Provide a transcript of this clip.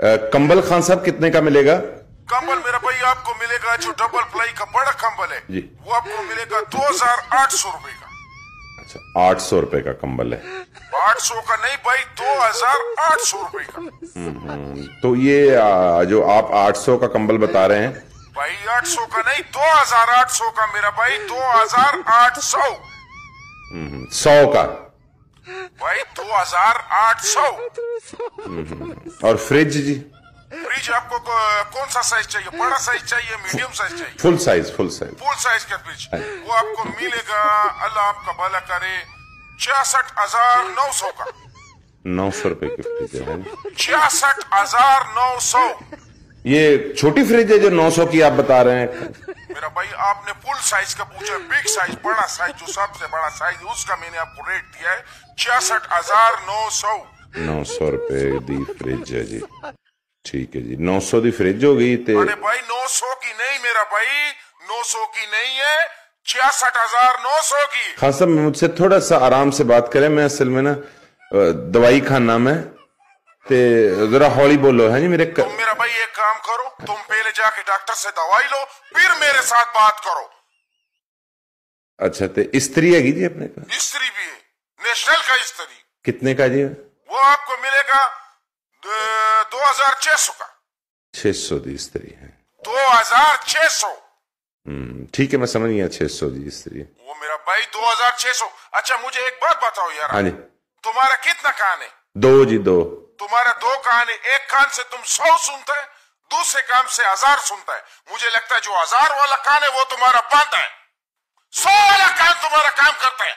कंबल खान साहब कितने का मिलेगा? कंबल मेरा भाई आपको मिलेगा जो डबल प्लाई का बड़ा कंबल है। जी। वो आपको मिलेगा दो हज़ार आठ सौ रुपए का। अच्छा आठ सौ रुपए का कंबल है। आठ सौ का नहीं भाई दो हज़ार आठ सौ रुपए का। तो ये जो आप आठ सौ का कंबल बता रहे हैं। भाई आठ सौ का नहीं दो हज़ार आठ सौ का मेरा भाई दो हज़ार आठ सौ। सौ का। भाई दो हज़ार आठ सौ। और फ्रिज जी? फ्रिज आपको कौन सा साइज़ चाहिए? बड़ा साइज़ चाहिए मीडियम साइज़ चाहिए? Full size full size full size का फ्रिज। वो आपको मिलेगा अल्लाह आपका भला करे छियासठ हज़ार नौ सौ का। नौ सौ रुपए की फ्रिज है। छियासठ हज़ार नौ सौ। ये छोटी फ्रिज है जो नौ सौ की आप बता रहे हैं? मेरा भाई आपने फुल साइज़ का पूछा बिग साइज़ बड़ा साइज़ जो सबसे बड़ा साइज़ उसका मैंने आपको रेट दिया है छियासठ हज़ार नौ सौ। नौ सौ रुपए दी फ्रिज है जी। ठीक है जी नौ सौ दी फ्रिज हो गई ते अरे भाई नौ सौ की नहीं मेरा भाई नौ सौ की नहीं है छियासठ हज़ार नौ सौ की। खान साहब मुझसे थोड़ा सा आराम से बात करें मैं असल में ना दवाई खाना में ते जरा हौली बोलो है जी मेरे क... तुम मेरा भाई एक काम करो तुम पहले जाके डॉक्टर से दवाई लो फिर मेरे साथ बात करो। अच्छा ते स्त्री है जी अपने का? स्त्री भी है नेशनल का स्त्री। कितने का जी? वो आपको मिलेगा दो हज़ार छह सौ का। छह सौ दी स्त्री है। दो हज़ार छह सौ। हम्म, ठीक है मैं समझ गया छह सौ दी स्त्री वो मेरा भाई दो हज़ार छह सौ। अच्छा मुझे एक बात बताओ यार। हाँ जी। तुम्हारा कितना कान है? दो जी दो। तुम्हारा दो कान है। एक कान से तुम सौ सुनते हैं दूसरे कान से हज़ार सुनता है। मुझे लगता है जो हज़ार वाला कान है वो तुम्हारा बंद है। सौ वाला कान तुम्हारा काम करता है।